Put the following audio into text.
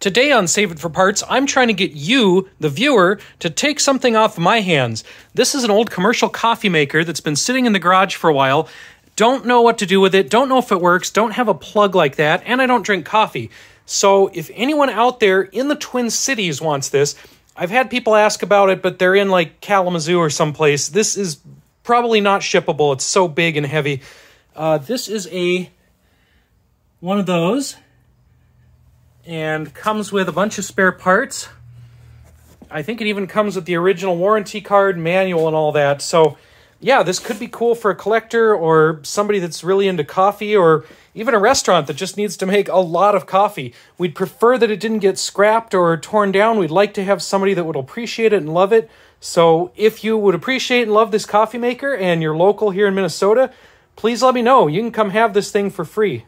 Today on Save It for Parts, I'm trying to get you, the viewer, to take something off my hands. This is an old commercial coffee maker that's been sitting in the garage for a while. Don't know what to do with it, don't know if it works, don't have a plug like that, and I don't drink coffee. So if anyone out there in the Twin Cities wants this, I've had people ask about it, but they're in like Kalamazoo or someplace. This is probably not shippable. It's so big and heavy. Uh, this is a one of those and comes with a bunch of spare parts. I think it even comes with the original warranty card, manual, and all that. So, yeah, this could be cool for a collector or somebody that's really into coffee or even a restaurant that just needs to make a lot of coffee. We'd prefer that it didn't get scrapped or torn down. We'd like to have somebody that would appreciate it and love it. So, if you would appreciate and love this coffee maker and you're local here in Minnesota, please let me know. You can come have this thing for free.